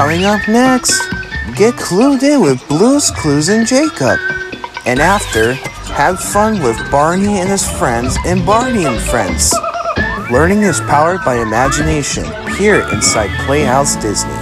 Coming up next, get clued in with Blues Clues and Jacob. And after, have fun with Barney and his friends and Barney and Friends. Learning is powered by imagination here inside Playhouse Disney.